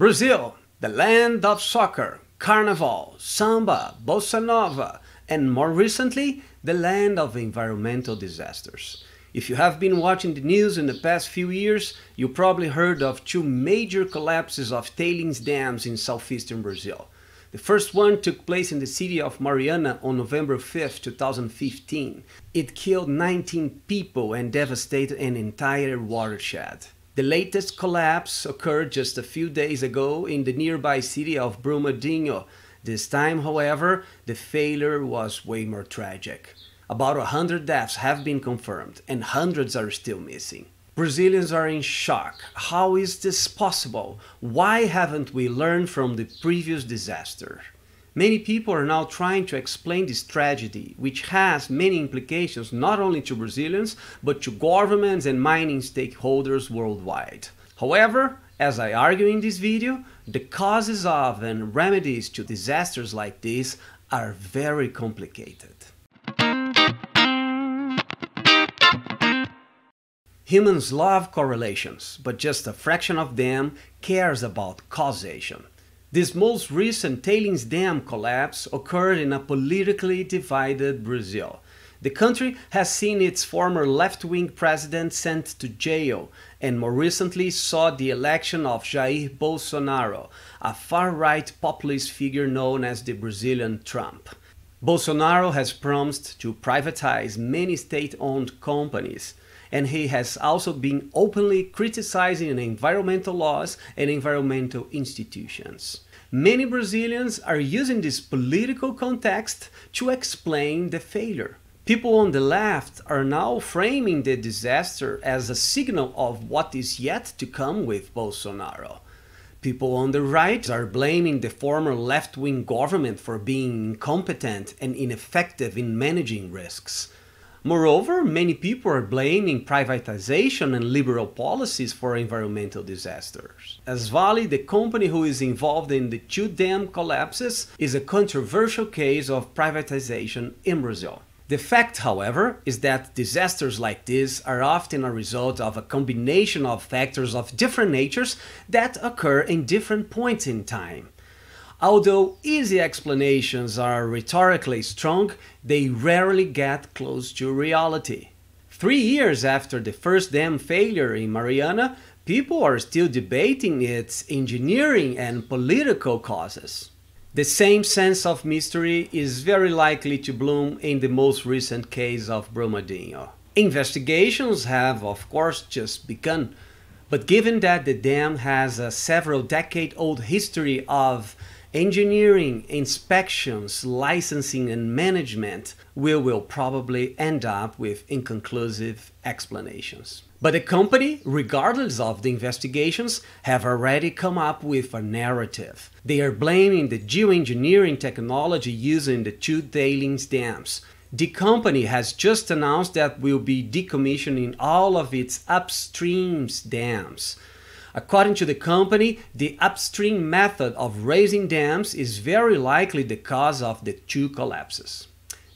Brazil, the land of soccer, carnival, samba, bossa nova, and more recently, the land of environmental disasters. If you have been watching the news in the past few years, you probably heard of two major collapses of tailings dams in southeastern Brazil. The first one took place in the city of Mariana on November 5, 2015. It killed 19 people and devastated an entire watershed. The latest collapse occurred just a few days ago in the nearby city of Brumadinho. This time, however, the failure was way more tragic. About 100 deaths have been confirmed and hundreds are still missing. Brazilians are in shock. How is this possible? Why haven't we learned from the previous disaster? Many people are now trying to explain this tragedy, which has many implications not only to Brazilians, but to governments and mining stakeholders worldwide. However, as I argue in this video, the causes of and remedies to disasters like this are very complicated. Humans love correlations, but just a fraction of them cares about causation. This most recent tailings dam collapse occurred in a politically divided Brazil. The country has seen its former left wing president sent to jail and more recently saw the election of Jair Bolsonaro, a far right populist figure known as the Brazilian Trump. Bolsonaro has promised to privatize many state owned companies, and he has also been openly criticizing environmental laws and environmental institutions. Many Brazilians are using this political context to explain the failure. People on the left are now framing the disaster as a signal of what is yet to come with Bolsonaro. People on the right are blaming the former left wing government for being incompetent and ineffective in managing risks. Moreover, many people are blaming privatization and liberal policies for environmental disasters. As Vale, the company who is involved in the two dam collapses, is a controversial case of privatization in Brazil. The fact, however, is that disasters like this are often a result of a combination of factors of different natures that occur in different points in time. Although easy explanations are rhetorically strong, they rarely get close to reality. Three years after the first dam failure in Mariana, people are still debating its engineering and political causes. The same sense of mystery is very likely to bloom in the most recent case of Brumadinho. Investigations have, of course, just begun, but given that the dam has a several decade old history of engineering, inspections, licensing, and management, we will probably end up with inconclusive explanations. But the company, regardless of the investigations, have already come up with a narrative. They are blaming the geoengineering technology used in the two tailings dams. The company has just announced that will be decommissioning all of its upstream dams. According to the company, the upstream method of raising dams is very likely the cause of the two collapses.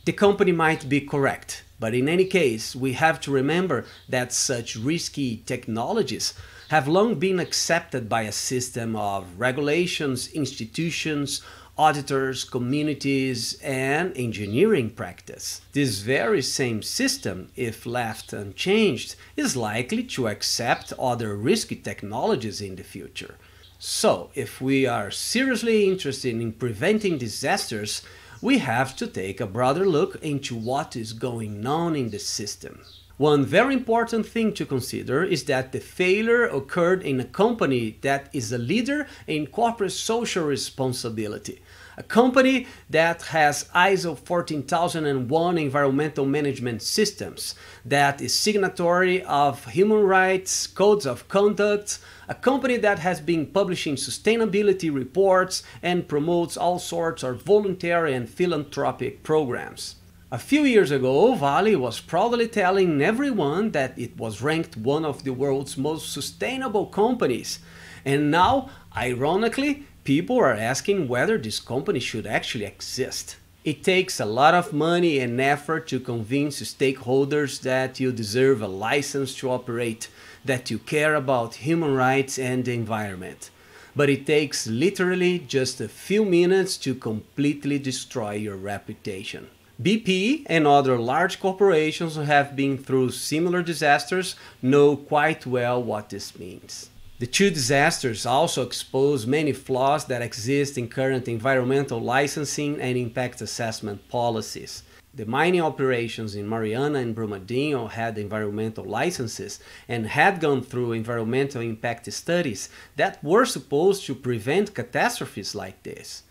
The company might be correct, but in any case, we have to remember that such risky technologies have long been accepted by a system of regulations, institutions, auditors, communities, and engineering practice. This very same system, if left unchanged, is likely to accept other risky technologies in the future. So, if we are seriously interested in preventing disasters, we have to take a broader look into what is going on in the system. One very important thing to consider is that the failure occurred in a company that is a leader in corporate social responsibility, a company that has ISO 14001 environmental management systems, that is signatory of human rights codes of conduct, a company that has been publishing sustainability reports and promotes all sorts of voluntary and philanthropic programs. A few years ago, Vale was proudly telling everyone that it was ranked one of the world's most sustainable companies. And now, ironically, people are asking whether this company should actually exist. It takes a lot of money and effort to convince stakeholders that you deserve a license to operate, that you care about human rights and the environment. but it takes literally just a few minutes to completely destroy your reputation. BP and other large corporations who have been through similar disasters know quite well what this means. The two disasters also expose many flaws that exist in current environmental licensing and impact assessment policies. The mining operations in Mariana and Brumadinho had environmental licenses and had gone through environmental impact studies that were supposed to prevent catastrophes like this.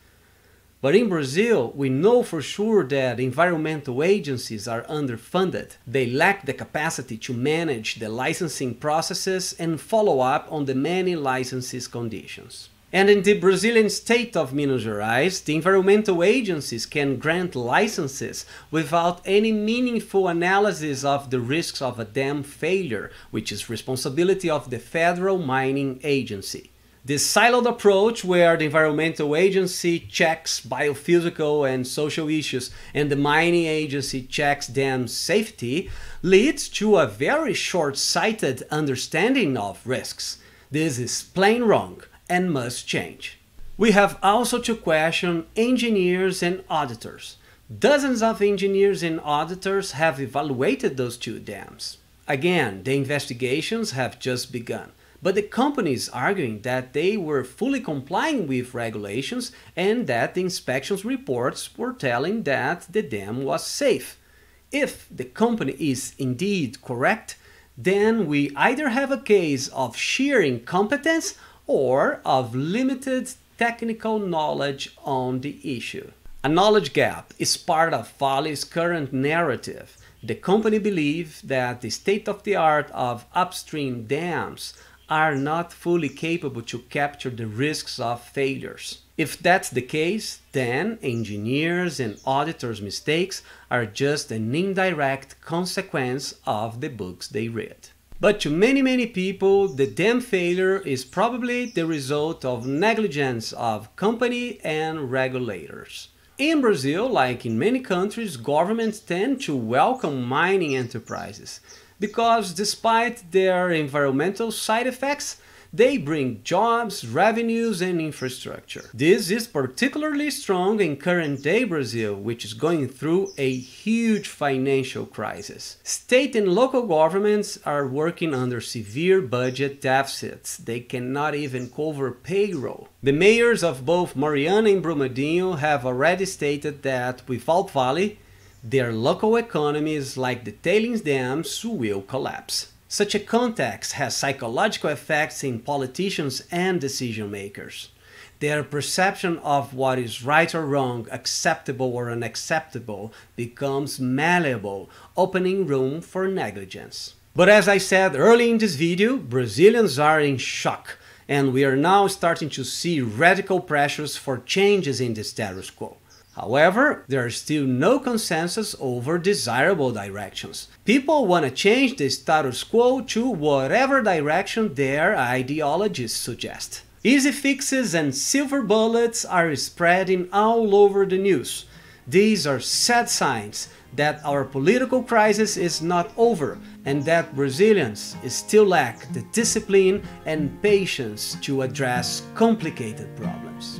But in Brazil, we know for sure that environmental agencies are underfunded. They lack the capacity to manage the licensing processes and follow up on the many licenses conditions. And in the Brazilian state of Minas Gerais, the environmental agencies can grant licenses without any meaningful analysis of the risks of a dam failure, which is responsibility of the Federal Mining Agency. This siloed approach, where the environmental agency checks biophysical and social issues and the mining agency checks dam safety, leads to a very short sighted understanding of risks. This is plain wrong and must change. We have also to question engineers and auditors. Dozens of engineers and auditors have evaluated those two dams. Again, the investigations have just begun but the companies arguing that they were fully complying with regulations and that the inspections reports were telling that the dam was safe. If the company is indeed correct, then we either have a case of sheer incompetence or of limited technical knowledge on the issue. A knowledge gap is part of Vale's current narrative. The company believes that the state of the art of upstream dams are not fully capable to capture the risks of failures. If that's the case, then engineers and auditors' mistakes are just an indirect consequence of the books they read. But to many, many people, the dam failure is probably the result of negligence of company and regulators. In Brazil, like in many countries, governments tend to welcome mining enterprises because despite their environmental side effects, they bring jobs, revenues, and infrastructure. This is particularly strong in current day Brazil, which is going through a huge financial crisis. State and local governments are working under severe budget deficits. They cannot even cover payroll. The mayors of both Mariana and Brumadinho have already stated that without Vale, their local economies, like the tailings dams, will collapse. Such a context has psychological effects in politicians and decision makers. Their perception of what is right or wrong, acceptable or unacceptable, becomes malleable, opening room for negligence. But as I said early in this video, Brazilians are in shock, and we are now starting to see radical pressures for changes in the status quo. However, there is still no consensus over desirable directions. People want to change the status quo to whatever direction their ideologies suggest. Easy fixes and silver bullets are spreading all over the news. These are sad signs that our political crisis is not over and that Brazilians still lack the discipline and patience to address complicated problems.